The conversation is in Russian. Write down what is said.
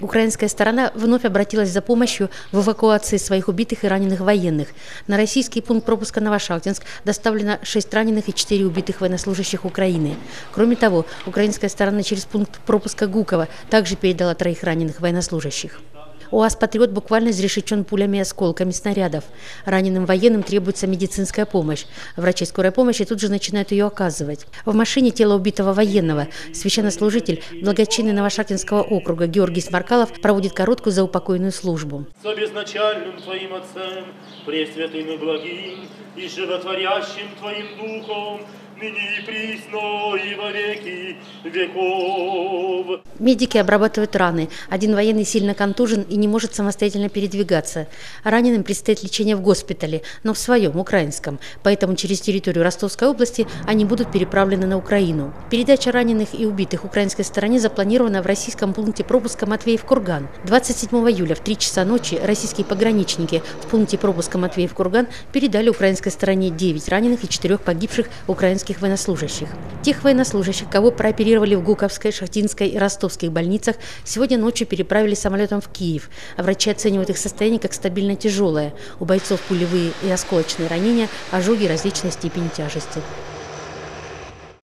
Украинская сторона вновь обратилась за помощью в эвакуации своих убитых и раненых военных. На российский пункт пропуска Новошахтинск доставлено 6 раненых и 4 убитых военнослужащих Украины. Кроме того, украинская сторона через пункт пропуска Гукова также передала троих раненых военнослужащих. УАЗ «Патриот» буквально изрешечен пулями и осколками снарядов. Раненым военным требуется медицинская помощь. Врачи скорой помощи тут же начинают ее оказывать. В машине тело убитого военного. Священнослужитель благочинный Новошахтинского округа Георгий Смаркалов проводит короткую заупокойную службу. С безначальным Твоим Отцем, пресвятым и благим, и животворящим Твоим Духом, ныне и присно, и во веки веков. Медики обрабатывают раны. Один военный сильно контужен и не может самостоятельно передвигаться. Раненым предстоит лечение в госпитале, но в своем, украинском. Поэтому через территорию Ростовской области они будут переправлены на Украину. Передача раненых и убитых украинской стороне запланирована в российском пункте пропуска Матвеев-Курган. 27 июля в 3 часа ночи российские пограничники в пункте пропуска Матвеев-Курган передали украинской стороне 9 раненых и 4 погибших украинских военнослужащих. Тех военнослужащих, кого прооперировали в Гуковской, Шахтинской и ростовских больницах, сегодня ночью переправили самолетом в Киев. А врачи оценивают их состояние как стабильно тяжелое. У бойцов пулевые и осколочные ранения, ожоги различной степени тяжести.